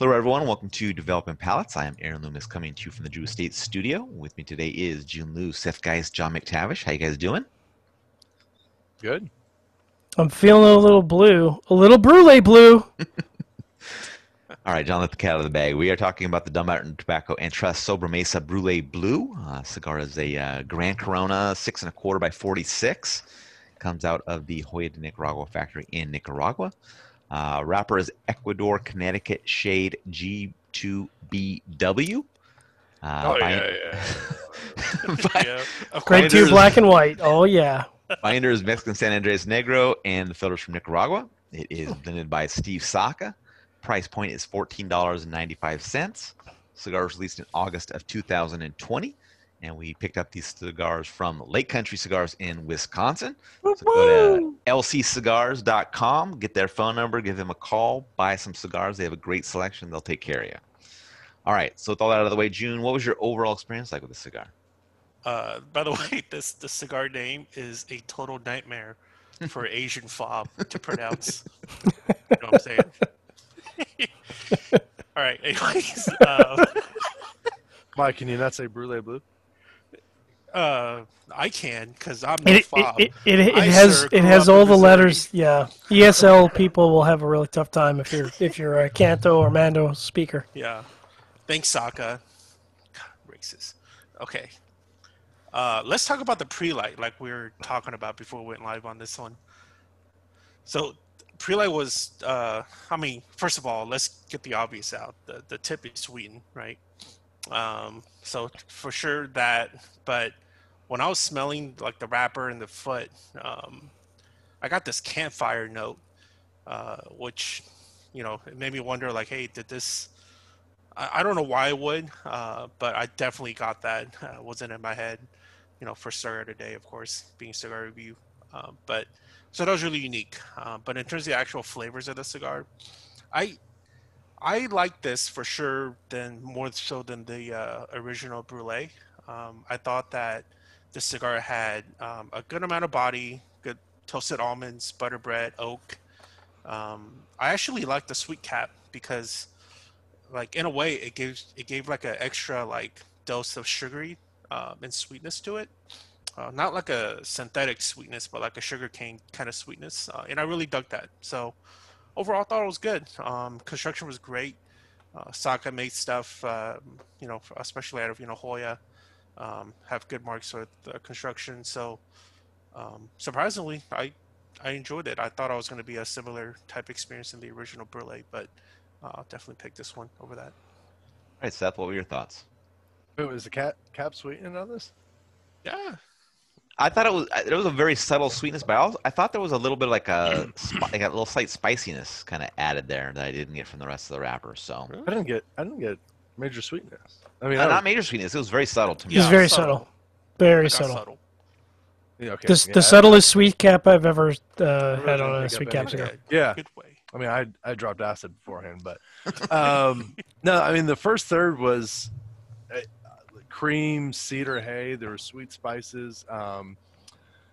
Hello, everyone. Welcome to Developing Palates. I am Aaron Loomis coming to you from the Drew Estate Studio. With me today is Jiunn Liu, Seth Geist, John McTavish. How you guys doing? Good. I'm feeling a little blue, a little brulee blue. All right, John, let the cat out of the bag. We are talking about the Dunbarton Tobacco and Trust Sobremesa Brulee Blue. Uh, cigar is a uh, Grand Corona, six and a quarter by 46. Comes out of the Joya de Nicaragua factory in Nicaragua. Uh, wrapper is Ecuador Connecticut Shade G2BW. Uh, Oh bind- yeah, yeah. Yeah. Of Grade two, black and white. Oh yeah. Binder is Mexican San Andres Negro, and the filters from Nicaragua. It is blended by Steve Saka. Price point is $14.95. Cigar was released in August of 2020, and we picked up these cigars from Lake Country Cigars in Wisconsin. So go to lccigars.com, get their phone number, give them a call, buy some cigars. They have a great selection. They'll take care of you. All right, so with all that out of the way, Jiunn, what was your overall experience like with this cigar? Uh, by the way, this the cigar name is a total nightmare for Asian fob to pronounce. you know what I'm saying? All right. Anyways, uh, Mike, can you not say brulee blue? Uh, I can because I'm no It it, fob. it, it, it I, has it has all the letters. Yeah. ESL people will have a really tough time if you're if you're a Canto or Mando speaker. Yeah. Thanks, Saka. God, racist. Okay. Uh, let's talk about the pre-light, like we were talking about before we went live on this one. So, pre-light was, uh, I mean, first of all, let's get the obvious out. The the tip is sweetened, right? Um, so for sure that, but when I was smelling like the wrapper and the foot, um, I got this campfire note, uh, which, you know, it made me wonder, like, hey, did this? I, I don't know why I would, uh, but I definitely got that. Uh, wasn't in my head, you know, for cigar today, of course, being cigar review. Uh, but so that was really unique. Uh, but in terms of the actual flavors of the cigar, I I like this for sure than more so than the uh, original brulee. Um, I thought that the cigar had um, a good amount of body, good toasted almonds, butter bread, oak. Um, I actually like the sweet cap because like in a way it gives it gave like an extra like dose of sugary um, and sweetness to it uh, not like a synthetic sweetness but like a sugar cane kind of sweetness uh, and i really dug that so overall i thought it was good um, construction was great uh, Saka made stuff uh, you know especially out of you know Joya um, have good marks with uh, construction so um, surprisingly i i enjoyed it i thought i was going to be a similar type experience in the original brulee but uh, I'll definitely pick this one over that. All right, Seth, what were your thoughts? Wait, was the cat cap sweetening on this? Yeah, I thought it was there was a very subtle sweetness, but I, also, I thought there was a little bit like a spi- like a little slight spiciness kind of added there that I didn't get from the rest of the wrapper. So I didn't get I didn't get major sweetness. I mean, Uh, I not major sweetness. It was very subtle to me. It's Yeah, very subtle. subtle. Very I got subtle. yeah, okay, The, yeah, the subtlest sweet cap I've ever uh, really had on a sweet cap anything. cigar. Yeah, Good way. I mean, I I dropped acid beforehand, but um, no, I mean the first third was uh, cream, cedar hay. There were sweet spices. Um,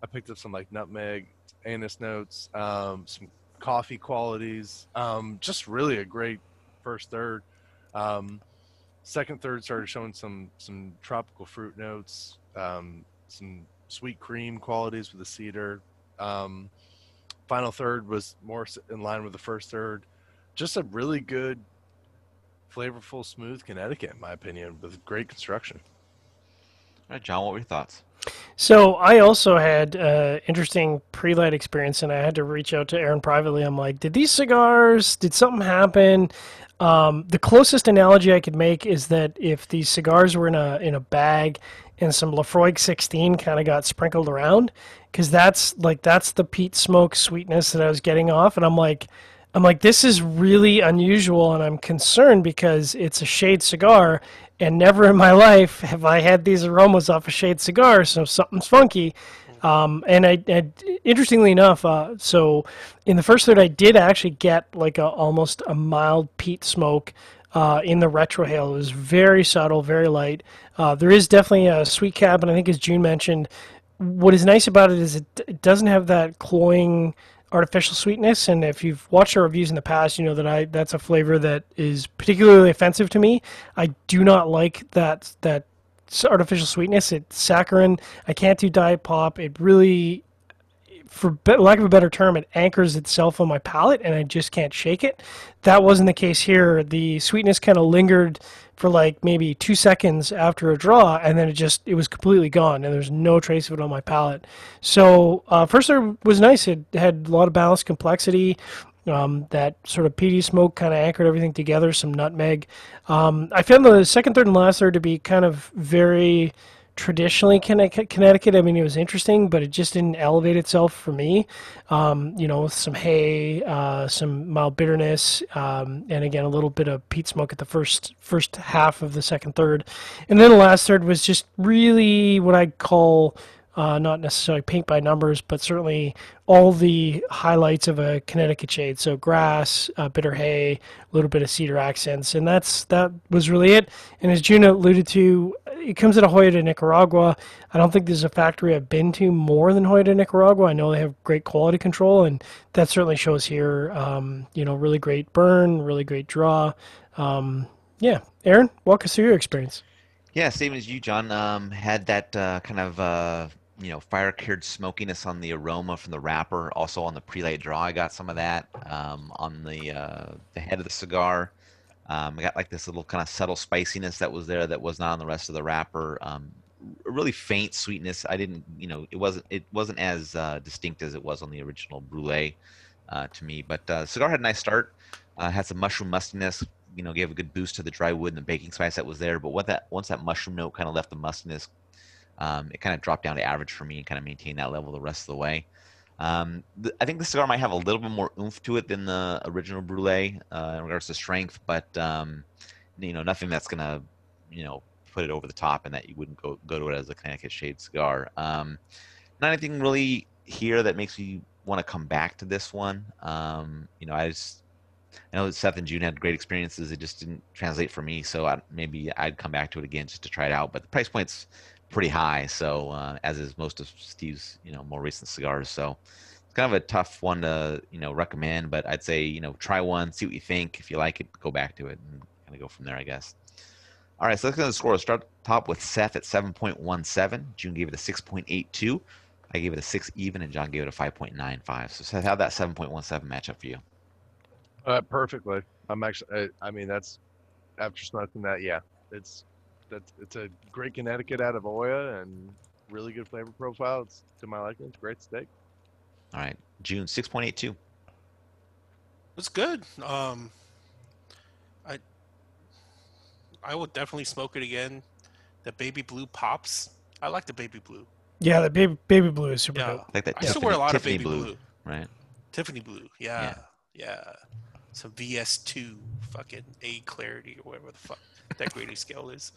I picked up some like nutmeg, anise notes, um, some coffee qualities. Um, just really a great first third. Um, second third started showing some some tropical fruit notes, um, some sweet cream qualities with the cedar. Um, final third was more in line with the first third. Just a really good, flavorful, smooth Connecticut, in my opinion, with great construction. All right, John, what were your thoughts? So I also had uh, interesting pre-light experience, and I had to reach out to Aaron privately. I'm like, did these cigars? Did something happen? Um, the closest analogy I could make is that if these cigars were in a in a bag and some Laphroaig 16 kind of got sprinkled around, because that's like that's the peat smoke sweetness that I was getting off, and I'm like, I'm like, this is really unusual, and I'm concerned because it's a shade cigar, and never in my life have I had these aromas off a shade cigar, so something's funky. Um, and I, I, interestingly enough, uh, so in the first third, I did actually get like a almost a mild peat smoke uh, in the retrohale. It was very subtle, very light. Uh, there is definitely a sweet cap, and I think as Jiunn mentioned, what is nice about it is it, it doesn't have that cloying artificial sweetness, and if you've watched our reviews in the past, you know that I that's a flavor that is particularly offensive to me. I do not like that that artificial sweetness. It's saccharin. I can't do diet pop. It really for be- lack of a better term, it anchors itself on my palate, and I just can't shake it. That wasn't the case here. The sweetness kind of lingered for like maybe two seconds after a draw, and then it just it was completely gone, and there's no trace of it on my palate. So uh, first serve was nice. It had a lot of balanced complexity. Um, that sort of peaty smoke kind of anchored everything together. Some nutmeg. Um, I found the second, third, and last third to be kind of very traditionally Connecticut. I mean, it was interesting, but it just didn't elevate itself for me. Um, you know, with some hay, uh, some mild bitterness, um, and again a little bit of peat smoke at the first first half of the second third, and then the last third was just really what I'd call. Uh, not necessarily paint by numbers, but certainly all the highlights of a Connecticut shade. So grass, uh, bitter hay, a little bit of cedar accents, and that's that was really it. And as Juna alluded to, it comes out of Joya de Nicaragua. I don't think there's a factory I've been to more than Joya de Nicaragua. I know they have great quality control, and that certainly shows here. Um, you know, really great burn, really great draw. Um, yeah, Aaron, walk us through your experience. Yeah, same as you, John. Um, had that uh, kind of uh, you know fire cured smokiness on the aroma from the wrapper. Also on the pre-light draw, I got some of that um, on the uh, the head of the cigar. Um, I got like this little kind of subtle spiciness that was there that was not on the rest of the wrapper. Um, really faint sweetness. I didn't, you know, it wasn't it wasn't as uh, distinct as it was on the original Brulee uh, to me. But uh, cigar had a nice start. Uh, had some mushroom mustiness. You know, gave a good boost to the dry wood and the baking spice that was there. But what that once that mushroom note kind of left the mustiness, um, it kind of dropped down to average for me and kind of maintained that level the rest of the way. Um, th- I think the cigar might have a little bit more oomph to it than the original Brulee uh, in regards to strength, but um, you know, nothing that's gonna, you know, put it over the top and that you wouldn't go go to it as a Connecticut shade cigar. Um, not anything really here that makes me want to come back to this one. Um, you know, I just I know that Seth and Jiunn had great experiences. It just didn't translate for me, so I, maybe I'd come back to it again just to try it out. But the price point's pretty high, so uh, as is most of Steve's, you know, more recent cigars. So it's kind of a tough one to you know recommend. But I'd say you know try one, see what you think. If you like it, go back to it and kind of go from there, I guess. All right, so let's go to the score. Start top with Seth at 7.17. Jiunn gave it a 6.82. I gave it a six even, and John gave it a 5.95. So Seth, how'd that 7.17 match up for you? Uh, perfectly. I'm actually. I, I mean, that's after smoking that. Yeah, it's that's it's a great Connecticut out of Joya and really good flavor profile. It's to my liking. It's great steak. All right, Jiunn 6.82. It's good. Um, I I will definitely smoke it again. The baby blue pops. I like the baby blue. Yeah, the baby baby blue is super Yeah, dope. Like that I used to Tiffany, wear a lot Tiffany of baby blue. right? Tiffany blue. Yeah, yeah. Some VS2 fucking A clarity or whatever the fuck that grading scale is.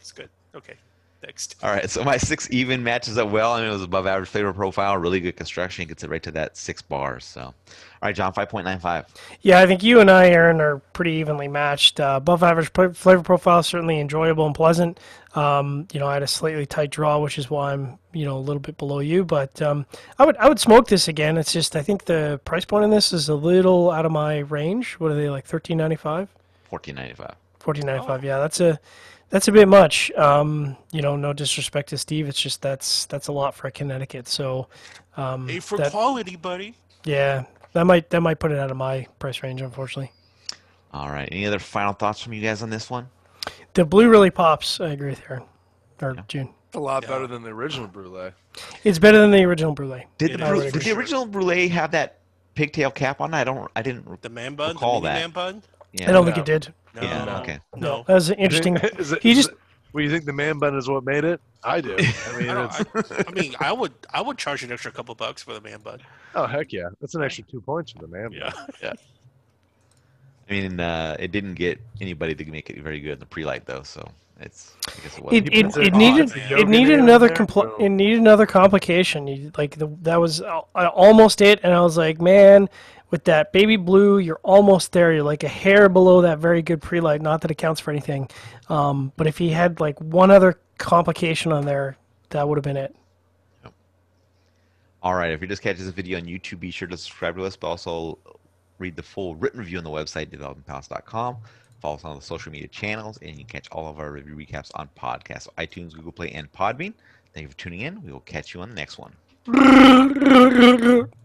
It's good. Okay, next. All right, so my six even matches up well. I mean, it was above average flavor profile, really good construction, It gets it right to that six bars. So, all right, John, 5.95. Yeah, I think you and I, Aaron, are pretty evenly matched. Uh, above average pl- flavor profile, certainly enjoyable and pleasant. Um, you know, I had a slightly tight draw, which is why I'm, you know, a little bit below you. But um, I would I would smoke this again. It's just I think the price point on this is a little out of my range. What are they like? Thirteen ninety five. 14.95. Fourteen ninety five. Oh. Yeah, that's a that's a bit much. Um, you know, no disrespect to Steve. It's just that's that's a lot for a Connecticut. So, um, A for that- quality, buddy. yeah, that might that might put it out of my price range, unfortunately. All right, any other final thoughts from you guys on this one? The blue really pops. I agree with Aaron. Or Yeah. Jiunn. A lot Yeah. better than the original Brulee. It's better than the original Brulee. Did the, is did the original Brulee have that pigtail cap on? I don't. I didn't. The man bun, the Recall mini that. man bun. Yeah, I don't think it did. No, Yeah, no. okay. no. That was an interesting. Is it, He just- it- well, you think the man bun is what made it? I do. I mean, I, I, I mean, I would, I would charge an extra couple bucks for the man bun. oh heck yeah, that's an extra two points for the man bun. Yeah. yeah. I mean, uh, it didn't get anybody to make it very good in the pre-light though, so it's. I guess it It, wasn't. He it, it it needed on it needed another there, compl- so- it needed another complication. You, like the, that was al- I almost it, and I was like, man, with that baby blue, you're almost there. You're like a hair below that very good pre-light. Not that it counts for anything, um, but if he had like one other complication on there, that would have been it. All right. If you're just catching this video on YouTube, be sure to subscribe to us, but also read the full written review on the website, developingpalates.com. Follow us on the social media channels, and you can catch all of our review recaps on podcasts, iTunes, Google Play, and Podbean. Thank you for tuning in. We will catch you on the next one.